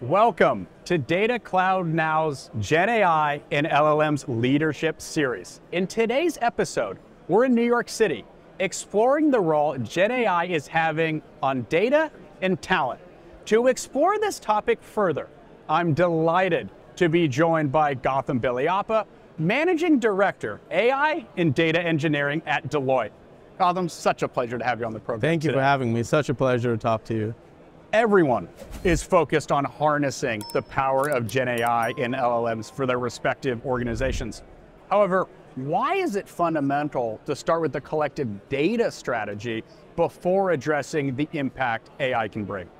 Welcome to Data Cloud Now's Gen AI and LLM's Leadership Series. In today's episode, we're in New York City exploring the role Gen AI is having on data and talent. To explore this topic further, I'm delighted to be joined by Goutham Belliappa, Managing Director, AI and Data Engineering at Deloitte. Goutham, such a pleasure to have you on the program. Thank you today. for having me. Such a pleasure to talk to you. Everyone is focused on harnessing the power of Gen AI and LLMs for their respective organizations. However, why is it fundamental to start with the collective data strategy before addressing the impact AI can bring?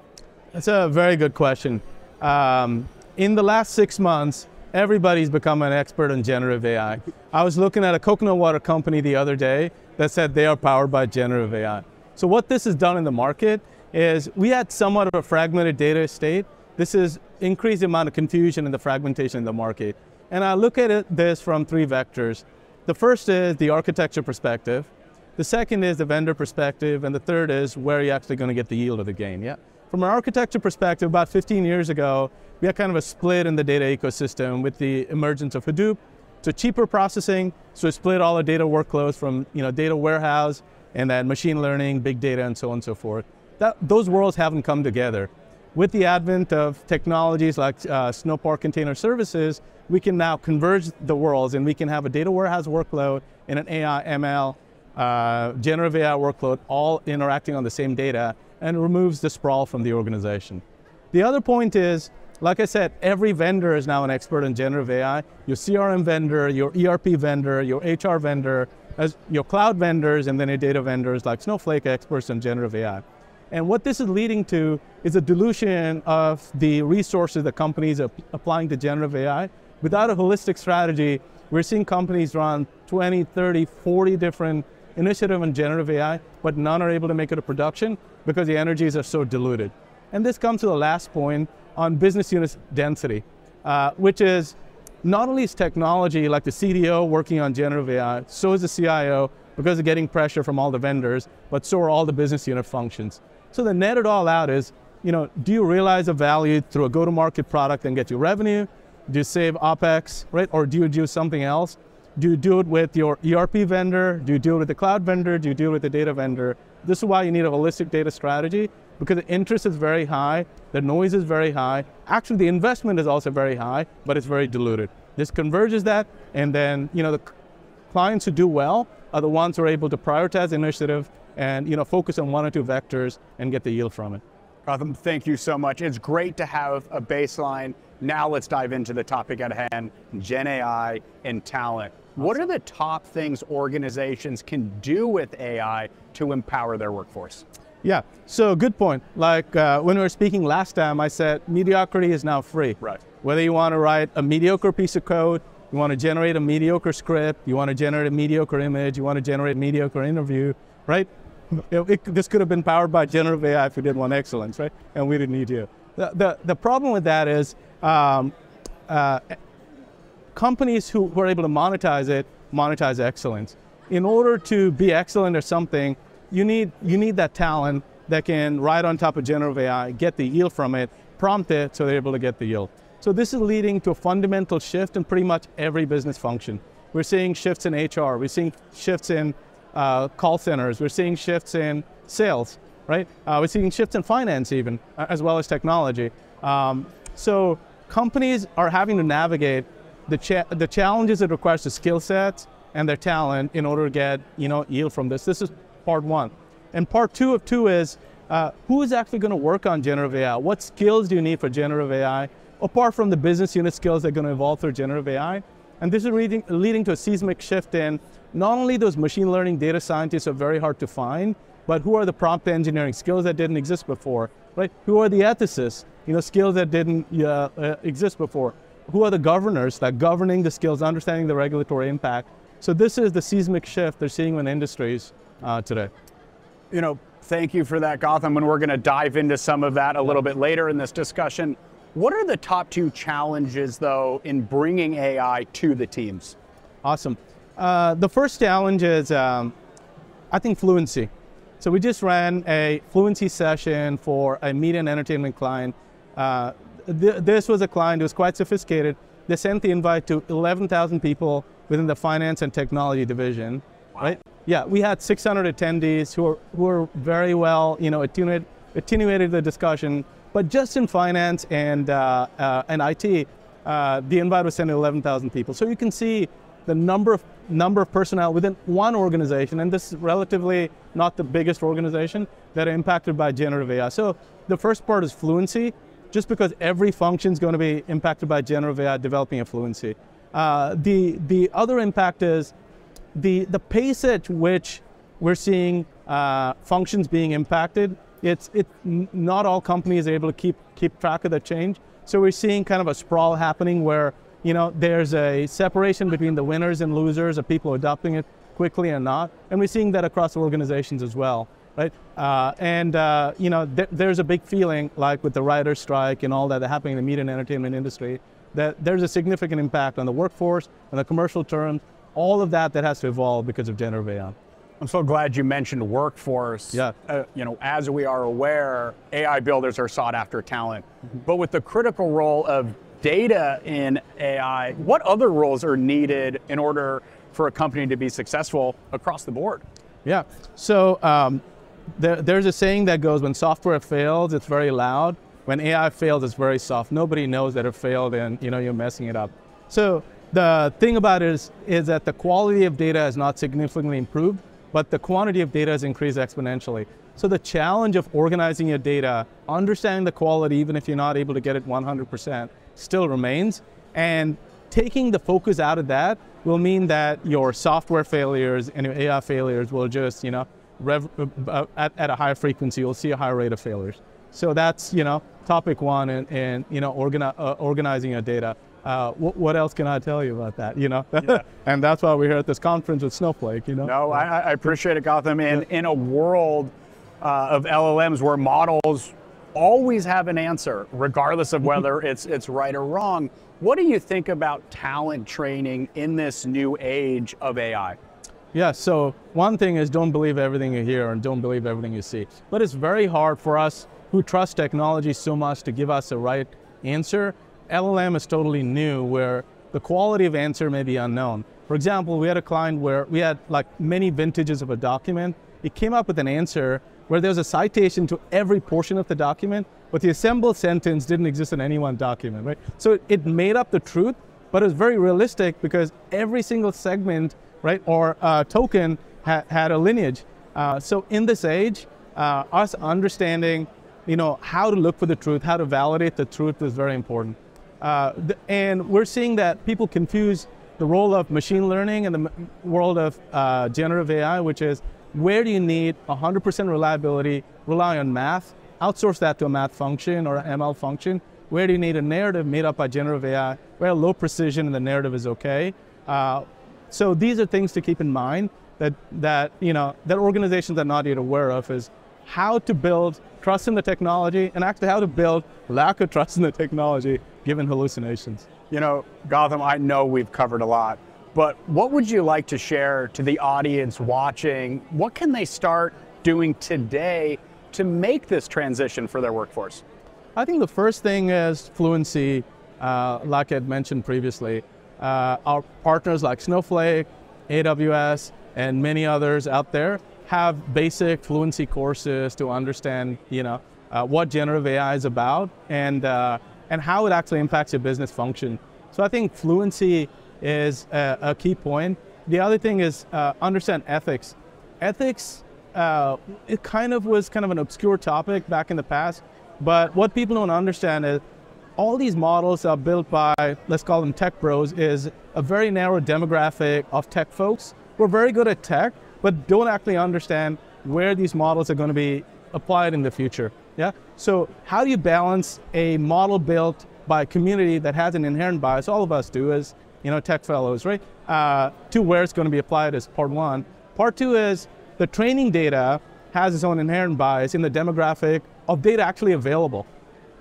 That's a very good question. Um, in the last six months, everybody's become an expert on generative AI. I was looking at a coconut water company the other day that said they are powered by generative AI. So what this has done in the market is we had somewhat of a fragmented data estate. This is increased amount of confusion and the fragmentation in the market. And I look at it, this from three vectors. The first is the architecture perspective. The second is the vendor perspective. And the third is where you're actually going to get the yield of the gain. Yeah. From an architecture perspective, about 15 years ago, we had kind of a split in the data ecosystem with the emergence of Hadoop. So cheaper processing, so we split all the data workloads from you know data warehouse and then machine learning, big data, and so on and so forth. That, those worlds haven't come together. With the advent of technologies like uh, Snowpark Container Services, we can now converge the worlds and we can have a data warehouse workload and an AI, ML, uh, generative AI workload all interacting on the same data and removes the sprawl from the organization. The other point is, like I said, every vendor is now an expert in generative AI. Your CRM vendor, your ERP vendor, your HR vendor, as your cloud vendors, and then your data vendors like Snowflake experts in generative AI. And what this is leading to is a dilution of the resources that companies are applying to generative AI. Without a holistic strategy, we're seeing companies run 20, 30, 40 different initiatives in generative AI, but none are able to make it a production because the energies are so diluted. And this comes to the last point on business unit density, uh, which is not only is technology like the CDO working on generative AI, so is the CIO because of getting pressure from all the vendors, but so are all the business unit functions. So the net it all out is, you know, do you realize a value through a go-to-market product and get you revenue? Do you save OpEx, right? Or do you do something else? Do you do it with your ERP vendor? Do you do it with the cloud vendor? Do you do it with the data vendor? This is why you need a holistic data strategy because the interest is very high, the noise is very high. Actually, the investment is also very high, but it's very diluted. This converges that, and then you know the clients who do well are the ones who are able to prioritize the initiative and you know focus on one or two vectors and get the yield from it. Goutham, thank you so much. It's great to have a baseline. Now let's dive into the topic at hand, Gen AI and talent. Awesome. What are the top things organizations can do with AI to empower their workforce? Yeah, so good point. Like uh, when we were speaking last time, I said mediocrity is now free. Right. Whether you want to write a mediocre piece of code, you want to generate a mediocre script, you want to generate a mediocre image, you want to generate a mediocre interview, right? It, it, this could have been powered by generative AI if we did want excellence, right? And we didn't need you. The, the, the problem with that is um, uh, companies who, are able to monetize it, monetize excellence. In order to be excellent or something, you need, you need that talent that can ride on top of generative AI, get the yield from it, prompt it so they're able to get the yield. So this is leading to a fundamental shift in pretty much every business function. We're seeing shifts in HR, we're seeing shifts in uh, call centers, we're seeing shifts in sales, right? Uh, we're seeing shifts in finance even, uh, as well as technology. Um, so companies are having to navigate the, cha the challenges it requires the skill sets and their talent in order to get you know yield from this. This is part one. And part two of two is uh, who is actually going to work on generative AI? What skills do you need for generative AI? Apart from the business unit skills that are going to evolve through generative AI. And this is leading, leading to a seismic shift in not only those machine learning data scientists are very hard to find, but who are the prompt engineering skills that didn't exist before, right? Who are the ethicists, you know, skills that didn't uh, uh, exist before? Who are the governors that governing the skills, understanding the regulatory impact? So this is the seismic shift they're seeing in industries uh, today. You know, thank you for that, Goutham, and we're going to dive into some of that a little bit later in this discussion. What are the top two challenges, though, in bringing AI to the teams? Awesome. Uh, the first challenge is, um, I think, fluency. So we just ran a fluency session for a media and entertainment client. Uh, th- this was a client who was quite sophisticated. They sent the invite to 11,000 people within the finance and technology division, wow. right? Yeah, we had 600 attendees who were, who were very well, you know, attenuated, attenuated the discussion. But just in finance and, uh, uh, and IT, uh, the invite was to 11,000 people. So you can see the number of number of personnel within one organization, and this is relatively not the biggest organization that are impacted by generative AI. So the first part is fluency, just because every function is going to be impacted by generative AI developing a fluency. Uh, the the other impact is the the pace at which we're seeing uh, functions being impacted. It's it not all companies are able to keep keep track of the change. So we're seeing kind of a sprawl happening where you know, there's a separation between the winners and losers of people adopting it quickly and not. And we're seeing that across organizations as well, right? Uh, and, uh, you know, th- there's a big feeling, like with the writer's strike and all that happening in the media and entertainment industry, that there's a significant impact on the workforce, and the commercial terms, all of that that has to evolve because of generative AI. I'm so glad you mentioned workforce. Yeah. Uh, you know, as we are aware, AI builders are sought after talent, mm-hmm. but with the critical role of data in AI, what other roles are needed in order for a company to be successful across the board? Yeah. So um, there, there's a saying that goes when software fails, it's very loud. When AI fails, it's very soft. Nobody knows that it failed and you know you're messing it up. So the thing about it is, is that the quality of data has not significantly improved, but the quantity of data has increased exponentially. So the challenge of organizing your data, understanding the quality, even if you're not able to get it 100%, still remains. And taking the focus out of that will mean that your software failures and your AI failures will just, you know, rev, uh, at, at, a higher frequency, you'll see a higher rate of failures. So that's, you know, topic one and, and you know, organi- uh, organizing your data. Uh, what, what, else can I tell you about that? You know, yeah. and that's why we're here at this conference with Snowflake. You know. No, I, I appreciate it, Goutham. And yeah. in a world uh, of LLMs where models always have an answer, regardless of whether it's it's right or wrong. What do you think about talent training in this new age of AI? Yeah, so one thing is don't believe everything you hear and don't believe everything you see. But it's very hard for us who trust technology so much to give us the right answer. LLM is totally new where the quality of answer may be unknown. For example, we had a client where we had like many vintages of a document. It came up with an answer where there's a citation to every portion of the document, but the assembled sentence didn't exist in any one document, right? So it made up the truth, but it was very realistic because every single segment, right, or uh, token ha- had a lineage. Uh, so in this age, uh, us understanding, you know, how to look for the truth, how to validate the truth is very important. Uh, and we're seeing that people confuse the role of machine learning and the world of uh, generative AI, which is where do you need 100% reliability, rely on math, outsource that to a math function or an ML function? Where do you need a narrative made up by generative AI, where low precision and the narrative is okay? Uh, so these are things to keep in mind that, that, you know, that organizations are not yet aware of is how to build trust in the technology and actually how to build lack of trust in the technology given hallucinations. You know, Goutham, I know we've covered a lot, but what would you like to share to the audience watching? What can they start doing today to make this transition for their workforce? I think the first thing is fluency, uh, like I had mentioned previously. Uh, our partners like Snowflake, AWS, and many others out there have basic fluency courses to understand, you know, uh, what generative AI is about and uh, and how it actually impacts your business function. So I think fluency is a, a key point. The other thing is uh, understand ethics. Ethics, uh, it kind of was kind of an obscure topic back in the past, but what people don't understand is all these models are built by, let's call them tech bros, is a very narrow demographic of tech folks We're very good at tech, but don't actually understand where these models are going to be applied in the future. Yeah. So how do you balance a model built by a community that has an inherent bias? All of us do, as you know, tech fellows, right? Uh, to where it's going to be applied is part one. Part two is the training data has its own inherent bias in the demographic of data actually available,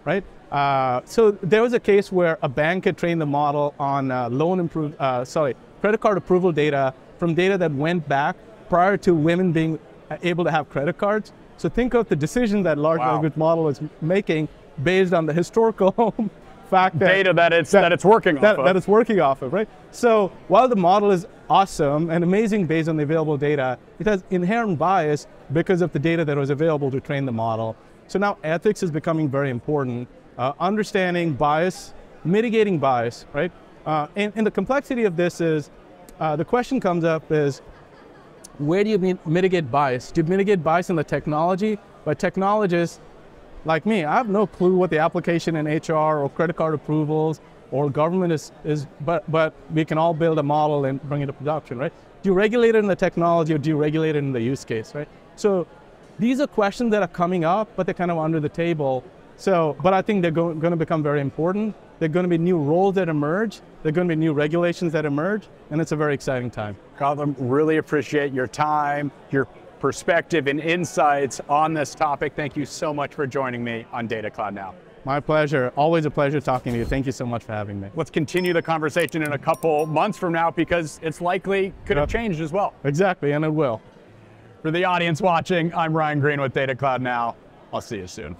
right? Uh, so there was a case where a bank had trained the model on uh, loan improve, uh, sorry, credit card approval data from data that went back prior to women being able to have credit cards. So think of the decision that large wow. language model is making based on the historical fact that Data that it's that, it's working that, off of. that it's working off of, right? So while the model is awesome and amazing based on the available data, it has inherent bias because of the data that was available to train the model. So now ethics is becoming very important. Uh, understanding bias, mitigating bias, right? Uh, and, and the complexity of this is, uh, the question comes up is, where do you mitigate bias? Do you mitigate bias in the technology? But technologists like me, I have no clue what the application in HR or credit card approvals or government is, is but, but we can all build a model and bring it to production, right? Do you regulate it in the technology or do you regulate it in the use case, right? So these are questions that are coming up, but they're kind of under the table. So, but I think they're go- going to become very important. There are going to be new roles that emerge. There are going to be new regulations that emerge, and it's a very exciting time. Goutham, really appreciate your time, your perspective and insights on this topic. Thank you so much for joining me on Data Cloud Now. My pleasure. Always a pleasure talking to you. Thank you so much for having me. Let's continue the conversation in a couple months from now because it's likely could have Yep. changed as well. Exactly, and it will. For the audience watching, I'm Ryan Green with Data Cloud Now. I'll see you soon.